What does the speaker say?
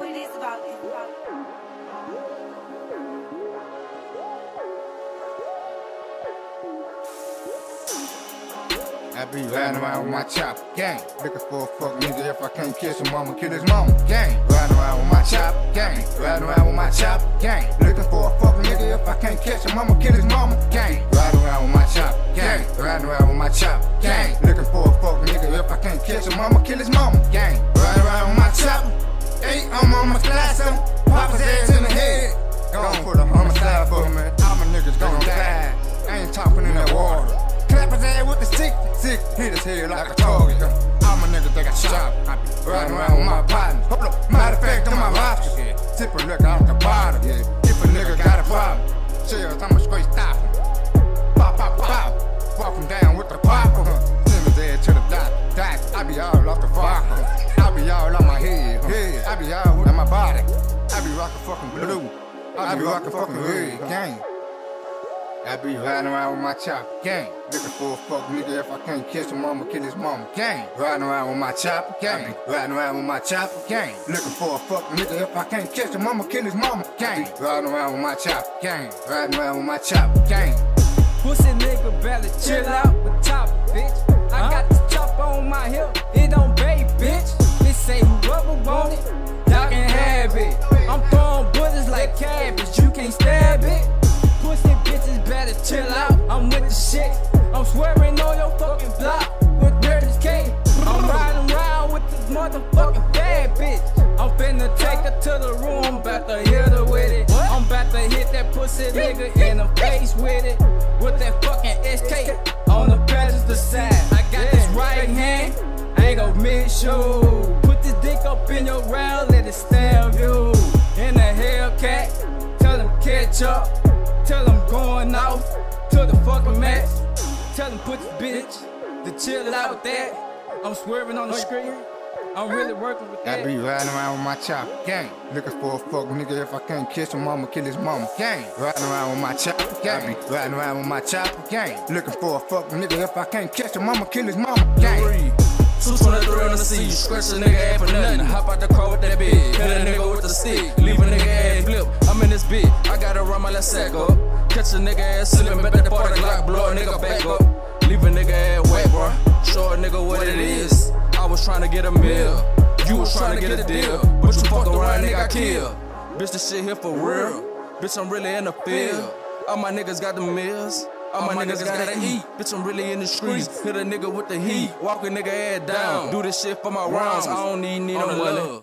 what it is about. I be riding around with my chopper gang. Looking for a fuck nigga if I can't kiss him, I'ma kill his mama gang. Riding around with my chopper gang. Riding around with my chopper gang. Looking for a fuck nigga if I can't kiss him, I'ma kill his mama gang. Riding around with my chopper gang. Riding around with my chopper gang. Looking for a fuck nigga if I can't kiss him, I'ma kill his mama hit his head like a target. All my niggas think I shot. I be riding around with my partners. Hold up, matter of fact, on my roster. Yeah. Tipping liquor out the bottom. Yeah. If a nigga got a problem, shells, I'ma straight stop him. Pop, pop, pop. Walk him down with the popper. Send his ass to the dot. Dot. I be all off the vodka. I be all on my head. Head. I be all on my body. I be rockin' fucking blue. I be rockin' fucking red. Gang. I be riding around with my chopper gang. Looking for a fuck nigga if I can't catch him, I'ma kill his mama gang. Riding around with my chopper gang. Riding around with my chopper gang. Looking for a fuck nigga if I can't catch him, I'ma kill his mama gang. Riding around with my chopper gang. Riding around with my chopper gang. Pussy nigga better chill out with top, bitch. I got this chop on my hip, it don't pay, bitch. They say whoever want it, y'all can have it. I'm throwing bullets like cabbage, you can't stab your fucking block with Curtis K. I'm riding around with this motherfucking bad bitch. I'm finna take her to the room, about to hit her with it. I'm about to hit that pussy nigga in the face with it. With that fucking SK on the passenger side. I got this right hand, I ain't gon' miss you. Put this dick up in your round, let it stab you. In the Hellcat, tell them catch up. Tell them going off to the fucking match. Tell them put this bitch to chill out with that. I'm swerving on the screen. I'm really working with I be riding around with my chopper gang. Looking for a fuck nigga if I can't kiss him, I'ma kill his mama gang. Riding around with my chopper gang. I be riding around with my chopper gang. Looking for a fuck nigga if I can't catch him, I'ma kill his mama gang. Two twenty three on the seat, scratch a nigga ass for nothing. Hop out the car with that bitch, hit a nigga with the stick, leave a nigga ass flip. I'm in this bitch, I gotta run my left sack up. Catch a nigga ass slipping, bet that party Glock, was trying to get a meal, you was trying to get a deal, but you fuck around, nigga, I kill. Bitch, this shit here for real. Bitch, I'm really in the field. All my niggas got the meals. All my, niggas, gotta, eat. Bitch, I'm really in the streets. Hit a nigga with the heat. Walk a nigga head down. Do this shit for my rounds. I don't need, need no money.